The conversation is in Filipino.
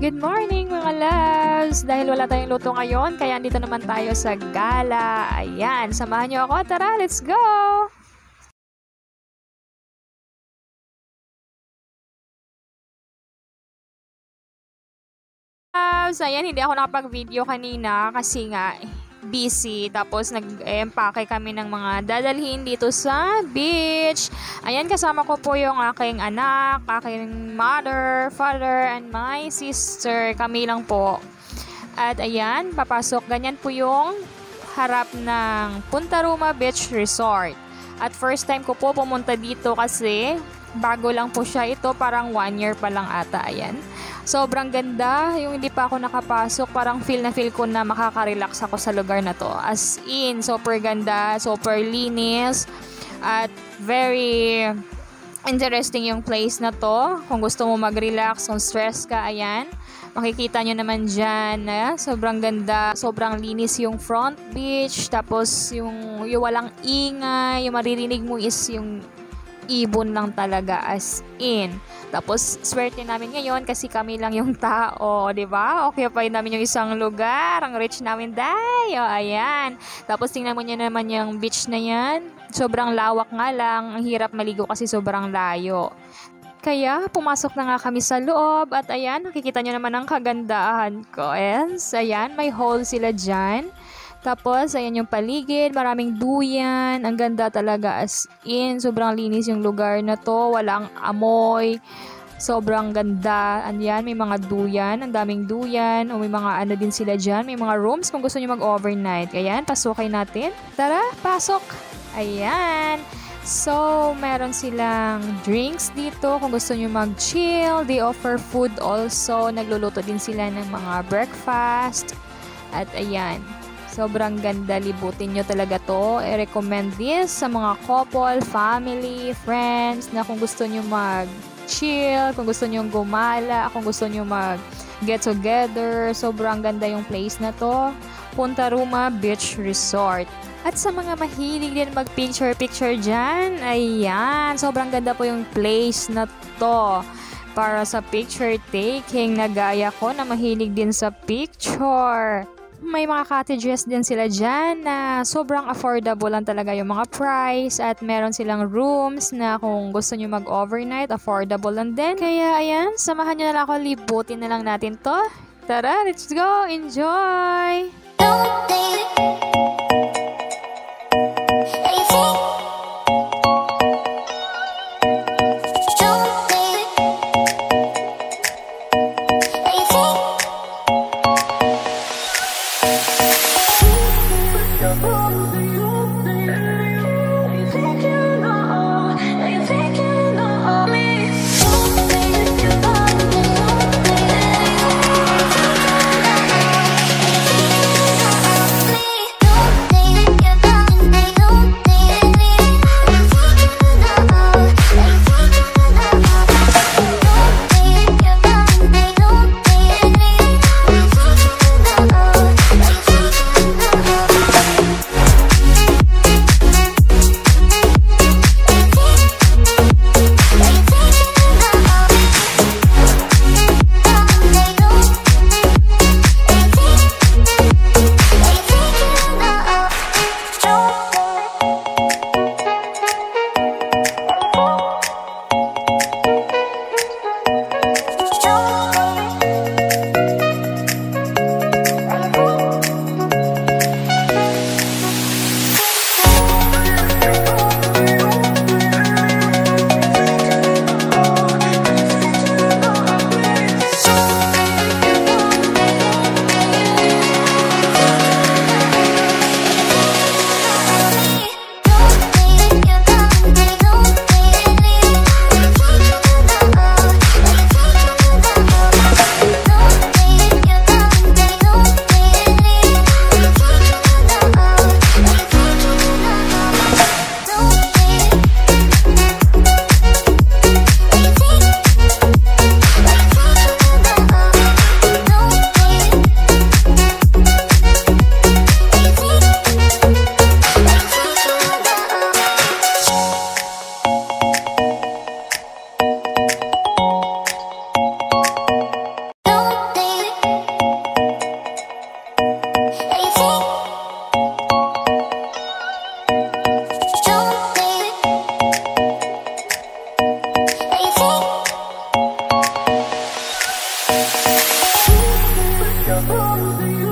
Good morning mga loves! Dahil wala tayong luto ngayon, kaya andito naman tayo sa gala. Ayan, samahan niyo ako. Tara, let's go! Loves, ayan, hindi ako nakapag-video kanina kasi nga busy. Tapos nag-empake kami ng mga dadalhin dito sa beach. Ayan, kasama ko po yung aking anak, aking mother, father, and my sister. Kami lang po. At ayan, papasok. Ganyan po yung harap ng Punta Roma Beach Resort. At first time ko po pumunta dito kasi bago lang po siya ito. Parang one year pa lang ata. Ayan. Sobrang ganda. Yung hindi pa ako nakapasok, parang feel na feel ko na makaka-relax ako sa lugar na to. As in, super ganda, super linis, at very interesting yung place na to. Kung gusto mo mag-relax, kung stress ka, ayan. Makikita nyo naman dyan na sobrang ganda, sobrang linis yung front beach, tapos yung, yung walang ingay, yung maririnig mo is yung ibon lang talaga as in. Tapos, swerte namin ngayon kasi kami lang yung tao, di ba? Okay pa namin yung isang lugar. Ang rich namin, day. O, ayan. Tapos, tingnan mo niya naman yung beach na yan. Sobrang lawak nga lang. Ang hirap maligo kasi sobrang layo. Kaya, pumasok na nga kami sa loob at ayan, nakikita nyo naman ang kagandahan ko. Yes, ayan, may hole sila dyan. Tapos, ayan yung paligid, maraming duyan, ang ganda talaga as in, sobrang linis yung lugar na to, walang amoy, sobrang ganda. Andiyan, may mga duyan, ang daming duyan, o may mga ano din sila dyan, may mga rooms kung gusto nyo mag-overnight. Ayan, pasukin natin. Tara, pasok! Ayan! So, meron silang drinks dito kung gusto nyo mag-chill. They offer food also. Nagluluto din sila ng mga breakfast. At ayan, Sobrang ganda, libutin nyo talaga to. I-recommend this sa mga couple, family, friends, na kung gusto nyo mag-chill, kung gusto nyo gumala, kung gusto nyo mag get together. Sobrang ganda yung place na to. Punta Ruma Beach Resort. At sa mga mahilig din mag-picture-picture dyan, ayan, sobrang ganda po yung place na to para sa picture taking na gaya ko na mahilig din sa picture may mga cottages din sila dyan na sobrang affordable lang talaga yung mga price at meron silang rooms na kung gusto nyo mag-overnight, affordable lang din. Kaya ayan, samahan nyo na lang ako, libutin na lang natin to. Tara, let's go! Enjoy! Don't tell you.